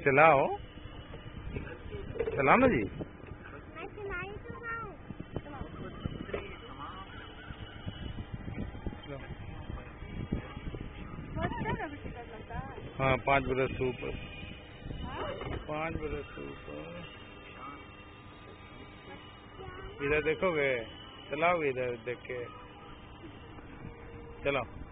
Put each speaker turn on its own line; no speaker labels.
चलाओ। चलाओ ना जी।
हाँ
पाँच बरस से ऊपर। पाँच बरस से ऊपर। इधर देखोगे? चलाओगे इधर देख के? चलाओ।